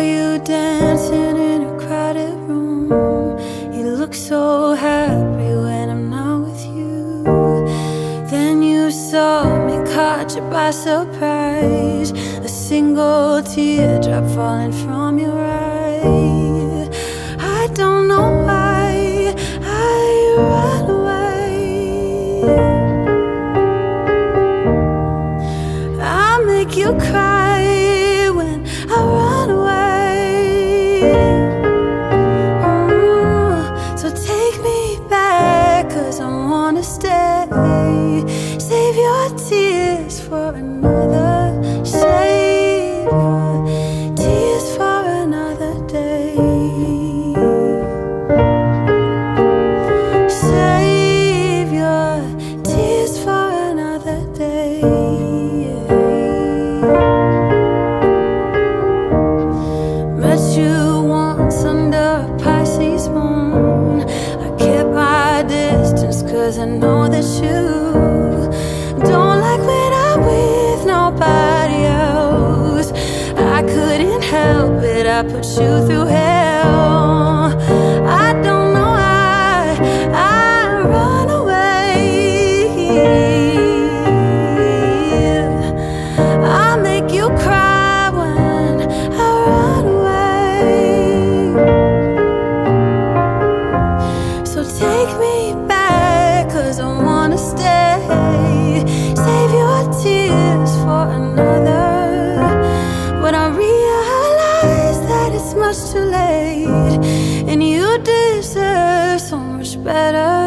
you dancing in a crowded room. You look so happy when I'm not with you. Then you saw me, caught you by surprise. A single teardrop falling from your eye. I don't know why I run away. I make you cry. Save your tears for another you once under Pisces moon. I kept my distance cause I know that you don't like when I'm with nobody else. I couldn't help it, I put you better.